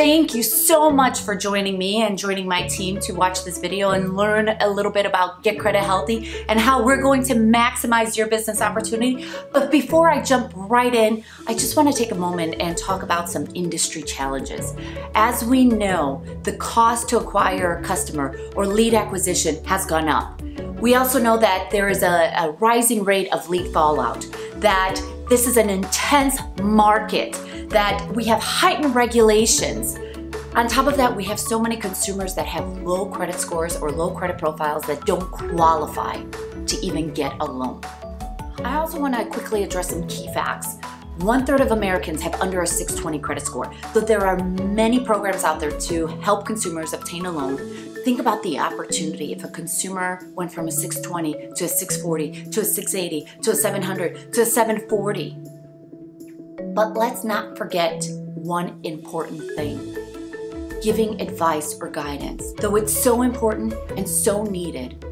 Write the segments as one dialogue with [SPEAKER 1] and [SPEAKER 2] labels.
[SPEAKER 1] thank you so much for joining me and joining my team to watch this video and learn a little bit about Get Credit Healthy and how we're going to maximize your business opportunity. But before I jump right in, I just want to take a moment and talk about some industry challenges. As we know, the cost to acquire a customer or lead acquisition has gone up. We also know that there is a, a rising rate of lead fallout, that this is an intense market that we have heightened regulations. On top of that, we have so many consumers that have low credit scores or low credit profiles that don't qualify to even get a loan. I also want to quickly address some key facts. One third of Americans have under a 620 credit score, though there are many programs out there to help consumers obtain a loan. Think about the opportunity if a consumer went from a 620 to a 640 to a 680 to a 700 to a 740 but let's not forget one important thing giving advice or guidance. Though it's so important and so needed,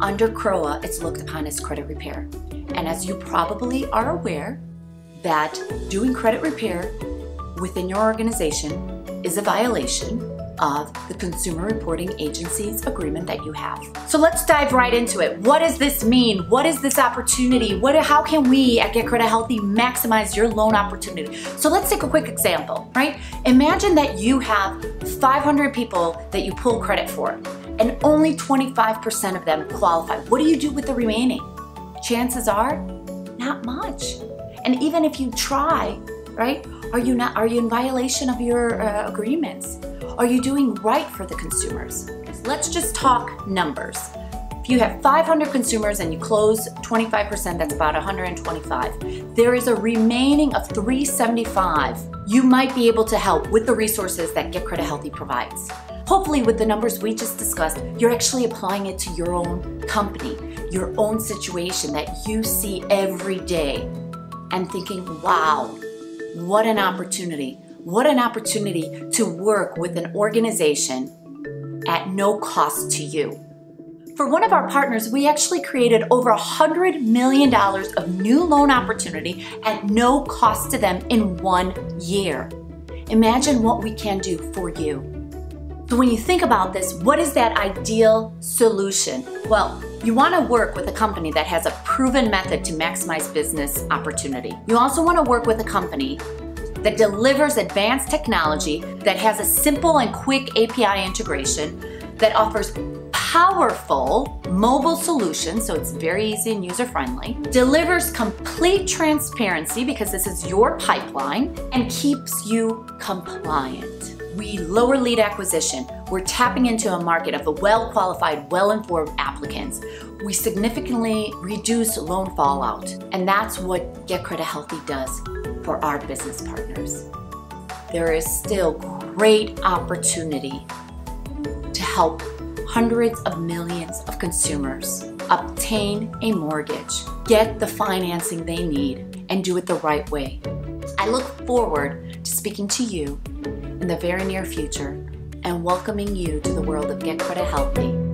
[SPEAKER 1] under CROA, it's looked upon as credit repair. And as you probably are aware, that doing credit repair within your organization is a violation of the Consumer Reporting Agency's agreement that you have. So let's dive right into it. What does this mean? What is this opportunity? What, how can we at Get Credit Healthy maximize your loan opportunity? So let's take a quick example, right? Imagine that you have 500 people that you pull credit for and only 25% of them qualify. What do you do with the remaining? Chances are, not much. And even if you try, right, are you not are you in violation of your uh, agreements? Are you doing right for the consumers? Let's just talk numbers. If you have 500 consumers and you close 25%, that's about 125. There is a remaining of 375. You might be able to help with the resources that Get Credit Healthy provides. Hopefully, with the numbers we just discussed, you're actually applying it to your own company, your own situation that you see every day, and thinking, wow, what an opportunity. What an opportunity to work with an organization at no cost to you. For one of our partners, we actually created over $100 million of new loan opportunity at no cost to them in one year. Imagine what we can do for you. So, when you think about this, what is that ideal solution? Well, you want to work with a company that has a proven method to maximize business opportunity. You also want to work with a company that delivers advanced technology that has a simple and quick API integration that offers powerful mobile solutions, so it's very easy and user friendly, delivers complete transparency because this is your pipeline, and keeps you compliant. We lower lead acquisition. We're tapping into a market of well qualified, well informed applicants. We significantly reduce loan fallout, and that's what Get Credit Healthy does for our business partners. There is still great opportunity to help hundreds of millions of consumers obtain a mortgage, get the financing they need, and do it the right way. I look forward to speaking to you in the very near future and welcoming you to the world of Get Credit Healthy